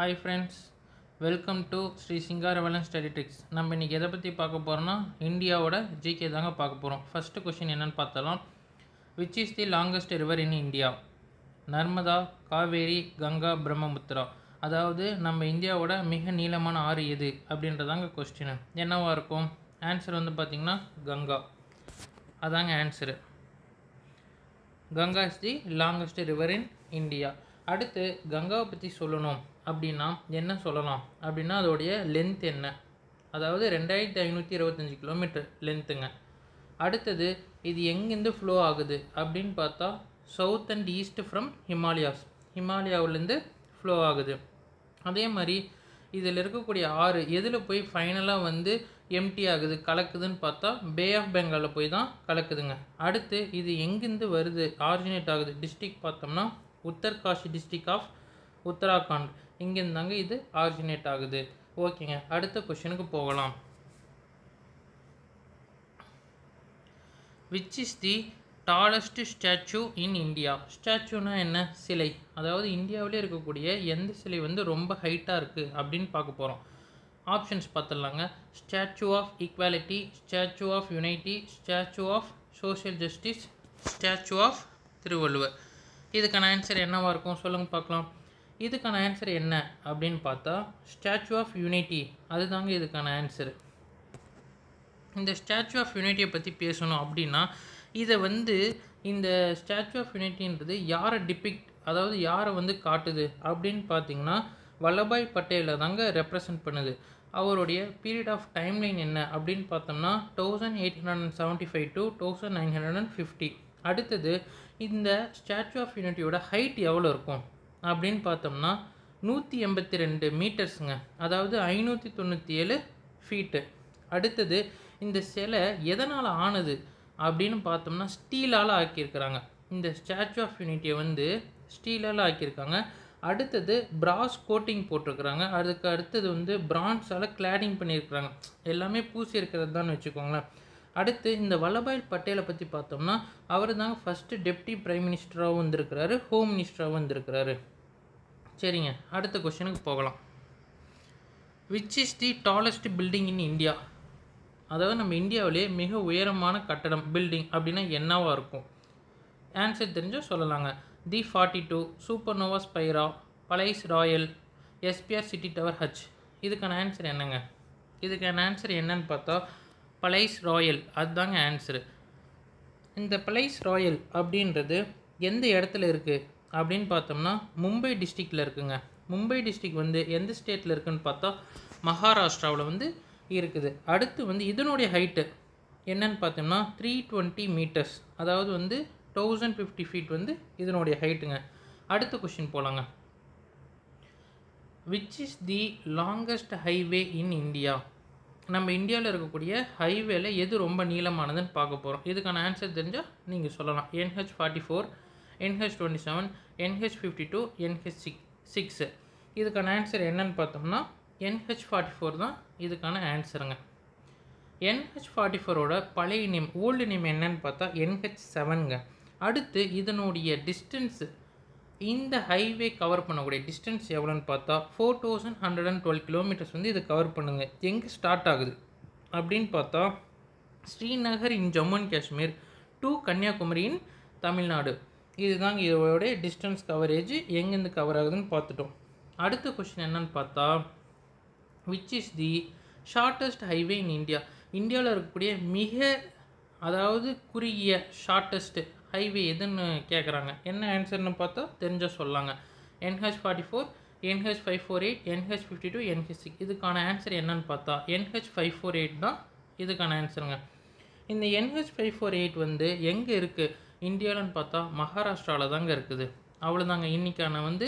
Hi friends welcome to Shri Singaravalan study tricks நம்ம இன்றைக்கி எதை பற்றி பார்க்க போகிறோம்னா இந்தியாவோட ஜிகே தாங்க பார்க்க போகிறோம் ஃபஸ்ட்டு கொஷின் என்னென்னு பார்த்தலாம் which is the longest river in India Narmada Kaveri Ganga Brahmaputra. அதாவது நம்ம இந்தியாவோட மிக நீளமான ஆறு எது? அப்படின்றதாங்க கொஸ்டின் என்னவாக இருக்கும்? ஆன்சர் வந்து பார்த்திங்கன்னா கங்கா. அதாங்க answer Ganga is the longest river in India அடுத்து கங்காவை பற்றி சொல்லணும். அப்படின்னா என்ன சொல்லலாம்? அப்படின்னா அதோடைய லென்த் என்ன? அதாவது ரெண்டாயிரத்தி ஐநூற்றி இருபத்தஞ்சி கிலோமீட்டர் லென்த்துங்க அடுத்தது இது எங்கேருந்து ஃப்ளோ ஆகுது? அப்படின்னு பார்த்தா south and east from Himalayas ஹிமாலயாவிலேருந்து flow ஆகுது. அதே மாதிரி இதில் இருக்கக்கூடிய ஆறு எதில் போய் ஃபைனலாக வந்து எம்டி ஆகுது கலக்குதுன்னு பார்த்தா பே ஆஃப் பெங்காலில் போய் தான் கலக்குதுங்க. அடுத்து இது எங்கேருந்து வருது ஆரிஜினேட் ஆகுது டிஸ்ட்ரிக் பார்த்தோம்னா உத்தர்காஷி டிஸ்ட்ரிக் ஆஃப் உத்தராகண்ட். இங்கேருந்தாங்க இது ஆரிஜினேட் ஆகுது. ஓகேங்க அடுத்த கொஷனுக்கு போகலாம். Which is the tallest statue in India ஸ்டாச்சுனா என்ன? சிலை. அதாவது இந்தியாவிலே இருக்கக்கூடிய எந்த சிலை வந்து ரொம்ப ஹைட்டாக இருக்குது அப்படின்னு பார்க்க போகிறோம் options பார்த்துடலாங்க. Statue of equality statue of unity statue of social justice statue of Thiruvalluvar. இதுக்கான ஆன்சர் என்னவாக இருக்கும்? சொல்லுங்கள் பார்க்கலாம். இதுக்கான ஆன்சர் என்ன? அப்படின்னு பார்த்தா ஸ்டாச்சு ஆஃப் யூனிட்டி அதுதாங்க இதுக்கான ஆன்சர் இந்த ஸ்டாச்சு ஆஃப் யூனிட்டியை பற்றி பேசணும் அப்படின்னா இதை வந்து இந்த ஸ்டாச்சு ஆஃப் யூனிட்டின்றது யாரை டிபிக்ட் அதாவது யாரை வந்து காட்டுது? அப்படின்னு பார்த்தீங்கன்னா வல்லபாய் பட்டேலை தாங்க ரெப்ரசன்ட் பண்ணுது. அவருடைய பீரியட் ஆஃப் டைம்லைன் என்ன? அப்படின்னு பார்த்தோம்னா thousand eight hundred and seventy five to thousand nine hundred and fifty அடுத்தது இந்த ஸ்டாச்சு ஆஃப் யூனிட்டியோட ஹைட் எவ்வளோ இருக்கும்? அப்படின்னு பார்த்தோம்னா நூற்றி எண்பத்தி ரெண்டு மீட்டர்ஸுங்க அதாவது ஐநூற்றி தொண்ணூற்றி ஏழு ஃபீட்டு அடுத்தது இந்த சிலை எதனால் ஆனது? அப்படின்னு பார்த்தோம்னா ஸ்டீலால் ஆக்கியிருக்கிறாங்க. இந்த ஸ்டாச்சு ஆஃப் யூனிட்டியை வந்து ஸ்டீலால் ஆக்கியிருக்காங்க. அடுத்தது பிராஸ் கோட்டிங் போட்டிருக்கிறாங்க. அதுக்கு அடுத்தது வந்து பிரான்ஸால் கிளாடிங் பண்ணியிருக்கிறாங்க. எல்லாமே பூசி இருக்கிறது தான் வச்சுக்கோங்களேன். அடுத்து இந்த வல்லபாய் பட்டேலை பற்றி பார்த்தோம்னா அவர் தாங்க ஃபஸ்ட்டு டெப்டி பிரைம் மினிஸ்டராகவும் வந்திருக்கிறாரு ஹோம் மினிஸ்டராகவும் வந்திருக்கிறாரு. சரிங்க அடுத்த கொஷனுக்கு போகலாம். Which is the tallest building in India அதாவது நம்ம இந்தியாவிலே மிக உயரமான கட்டடம் பில்டிங் அப்படின்னா என்னவாக இருக்கும்? ஆன்சர் தெரிஞ்சால் சொல்லலாங்க. The forty two super nova spira palais royal SPR city tower H இதுக்கான ஆன்சர் என்னங்க? இதுக்கான ஆன்சர் என்னன்னு பார்த்தா பலைஸ் ராயல் அதுதாங்க ஆன்சரு இந்த பலைஸ் ராயல் அப்படின்றது எந்த இடத்துல இருக்குது அப்படின்னு பார்த்தோம்னா மும்பை டிஸ்ட்ரிக்டில் இருக்குங்க. மும்பை டிஸ்ட்ரிக் வந்து எந்த ஸ்டேட்டில் இருக்குதுன்னு பார்த்தா மகாராஷ்டிராவில் வந்து இருக்குது. அடுத்து வந்து இதனுடைய ஹைட்டு என்னன்னு பார்த்தோம்னா த்ரீ டுவெண்ட்டி மீட்டர்ஸ் அதாவது வந்து தௌசண்ட் ஃபிஃப்டி ஃபீட் வந்து இதனுடைய ஹைட்டுங்க அடுத்த கொஷின் போகலாங்க which is the longest highway in India நம்ம இந்தியாவில் இருக்கக்கூடிய ஹைவேல எது ரொம்ப நீளமானதுன்னு பார்க்க போகிறோம் இதுக்கான ஆன்சர் தெரிஞ்சால் நீங்கள் சொல்லலாம். NH forty four NH twenty seven NH fifty two NH six six இதுக்கான ஆன்சர் என்னன்னு பார்த்தோம்னா என்ஹெச் ஃபார்ட்டி ஃபோர் தான் இதுக்கான ஆன்சருங்க என்ஹெச் ஃபார்ட்டி ஃபோரோட பழைய நேம் ஓல்டு நேம் என்னன்னு பார்த்தா என்ஹெச் செவனுங்க அடுத்து இதனுடைய டிஸ்டன்ஸு இந்த ஹைவே கவர் பண்ணக்கூடிய டிஸ்டன்ஸ் எவ்வளோன்னு பார்த்தா four thousand hundred and twelve kilometres வந்து இது கவர் பண்ணுங்க. எங்கே ஸ்டார்ட் ஆகுது? அப்படின்னு பார்த்தா Srinagar in Jammu and Kashmir to Kanyakumari in Tamil Nadu. இதுதாங்க இதோடைய டிஸ்டன்ஸ் கவரேஜ் எங்கேருந்து கவர் ஆகுதுன்னு பார்த்துட்டோம். அடுத்த கொஷின் என்னன்னு பார்த்தா which is the shortest highway in India இந்தியாவில் இருக்கக்கூடிய மிக அதாவது குறுகிய ஷார்ட்டஸ்ட்டு ஹைவே எதுன்னு கேட்குறாங்க என்ன ஆன்சர்னு பார்த்தா தெரிஞ்சால் சொல்லாங்க. NH forty four NH five four eight NH fifty two NH six இதுக்கான ஆன்சர் என்னன்னு பார்த்தா என்ஹெச் ஃபைவ் ஃபோர் எயிட் தான் இதுக்கான ஆன்சருங்க இந்த என்ஹெச் ஃபைவ் ஃபோர் எயிட் வந்து எங்கே இருக்குது இந்தியாவில்னு பார்த்தா மகாராஷ்டிராவில் தாங்க இருக்குது. அவ்வளோதாங்க இன்றைக்கான வந்து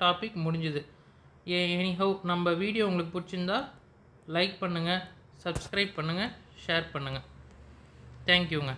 டாபிக் முடிஞ்சுது. ஏ எனிஹவ் நம்ம வீடியோ உங்களுக்கு பிடிச்சிருந்தா லைக் பண்ணுங்கள் சப்ஸ்கிரைப் பண்ணுங்கள் ஷேர் பண்ணுங்கள் தேங்க்யூங்க